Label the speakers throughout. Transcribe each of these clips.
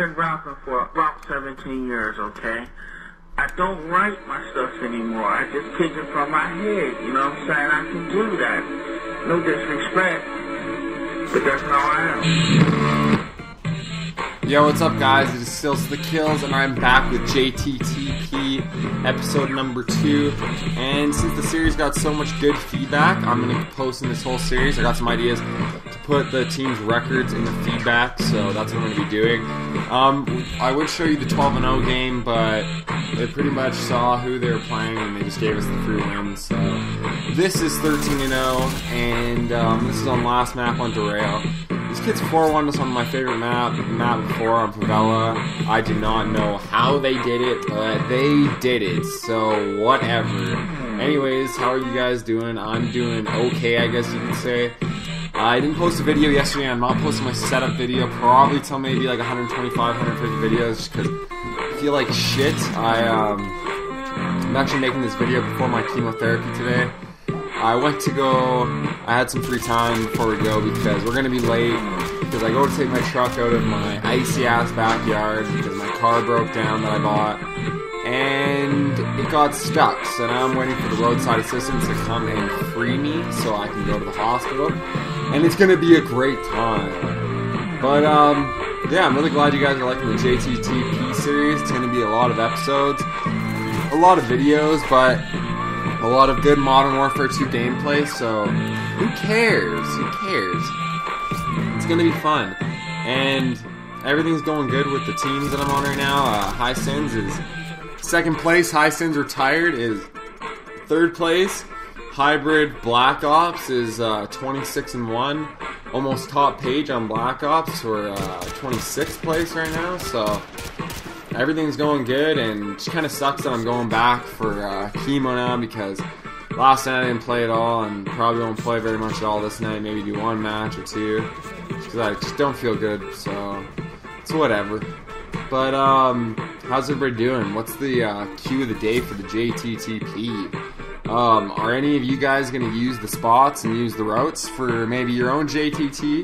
Speaker 1: been rapping for about 17 years, okay? I don't write my stuff anymore. I just pick it from my head. You know what I'm saying? I can do that. No disrespect, but that's how I
Speaker 2: am. Yo, what's up, guys? It is Stillz the Kills, and I'm back with JTTP episode number two. And since the series got so much good feedback, I'm going to be posting this whole series. I got some ideas put the team's records in the feedback, so that's what I'm going to be doing. Um, I would show you the 12 0 game, but they pretty much saw who they were playing and they just gave us the free win. So this is 13 0, and um, this is on last map on Derail. These kids 4-1 us on my favorite map, map before on Favela. I do not know how they did it, but they did it, so whatever. Anyways, how are you guys doing? I'm doing okay, I guess you could say. I didn't post a video yesterday. I'm not posting my setup video probably till maybe like 125, 150 videos because I feel like shit. I, um, I'm actually making this video before my chemotherapy today. I went to go, I had some free time before we go because we're going to be late because I go to take my truck out of my icy ass backyard because my car broke down that I bought and it got stuck. So now I'm waiting for the roadside assistance to come and free me so I can go to the hospital and it's gonna be a great time. But um, yeah, I'm really glad you guys are liking the JTTP series. It's gonna be a lot of episodes, a lot of videos, but a lot of good Modern Warfare 2 gameplay. So who cares? Who cares? It's gonna be fun, and everything's going good with the teams that I'm on right now. Uh, High Sins is second place. High Sins retired is third place. Hybrid Black Ops is uh, 26 and 1. Almost top page on Black Ops. We're uh, 26th place right now, so everything's going good. And it just kind of sucks that I'm going back for uh, chemo now because last night I didn't play at all and probably won't play very much at all this night. Maybe do one match or two because I just don't feel good, so it's whatever. But um, how's everybody doing? What's the uh, cue of the day for the JTTP? Um, are any of you guys going to use the spots and use the routes for maybe your own JTT,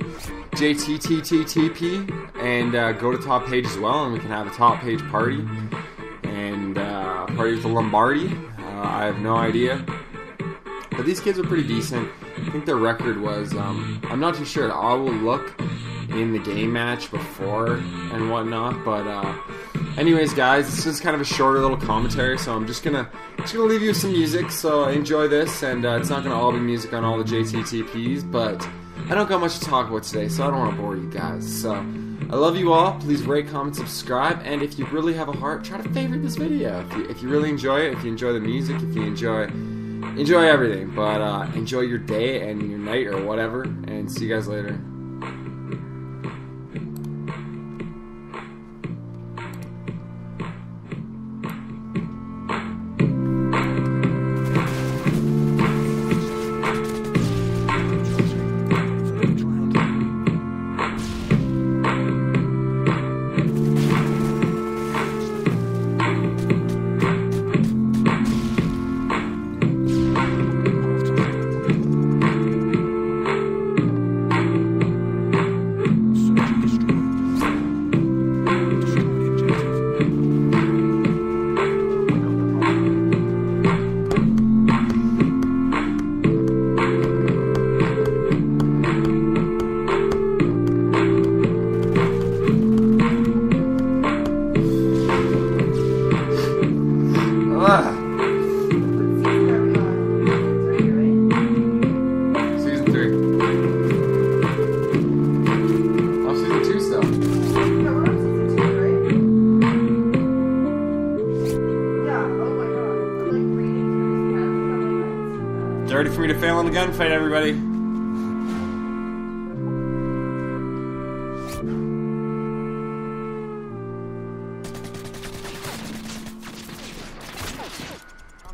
Speaker 2: JTTTTP, and uh, go to top page as well, and we can have a top page party and uh, party with the Lombardi? Uh, I have no idea, but these kids are pretty decent. I think their record was. Um, I'm not too sure. I will look in the game match before and whatnot, but uh, anyways, guys, this is kind of a shorter little commentary, so I'm just gonna just gonna leave you with some music. So enjoy this, and uh, it's not gonna all be music on all the JTTPs, but I don't got much to talk about today, so I don't want to bore you guys. So I love you all. Please rate, comment, subscribe, and if you really have a heart, try to favorite this video. If you, if you really enjoy it, if you enjoy the music, if you enjoy enjoy everything, but uh, enjoy your day and your night or whatever, and see you guys later. Ready for me to fail in the gunfight, everybody?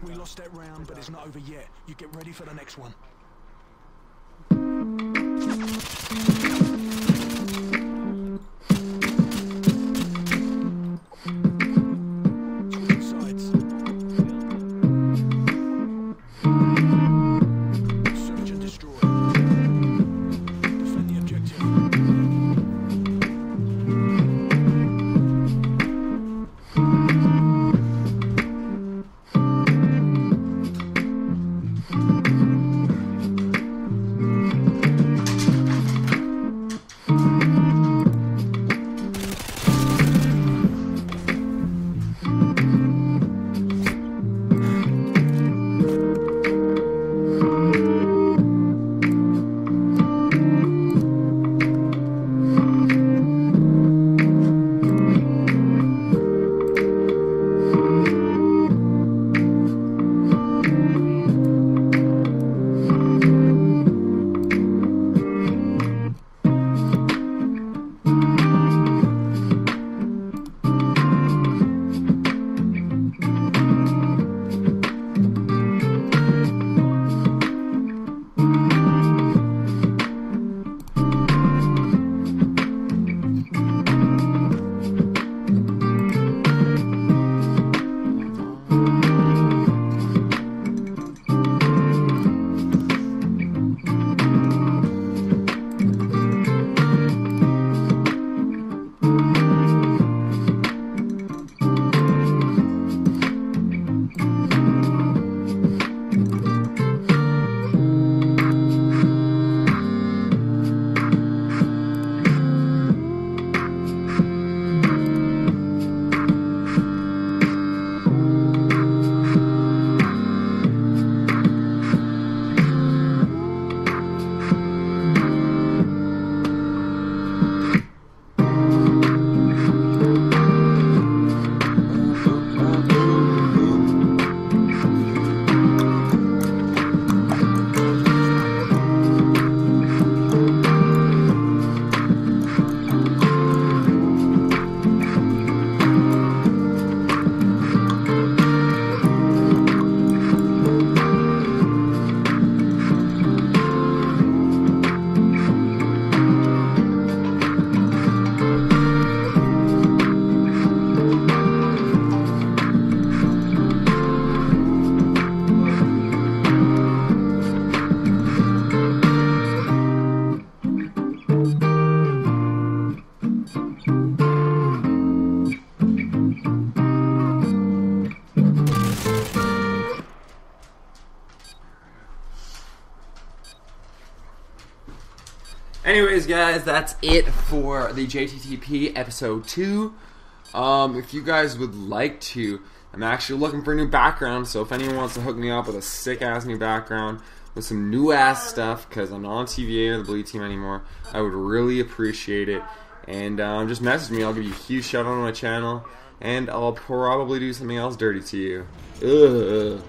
Speaker 3: We lost that round, but it's not over yet. You get ready for the next one.
Speaker 2: Anyways, guys, that's it for the JTTP episode two. Um, if you guys would like to, I'm actually looking for a new background. So if anyone wants to hook me up with a sick ass new background with some new ass stuff, because I'm not on TVA or the Bleed Team anymore, I would really appreciate it. And um, just message me. I'll give you a huge shout out on my channel, and I'll probably do something else dirty to you. Ugh.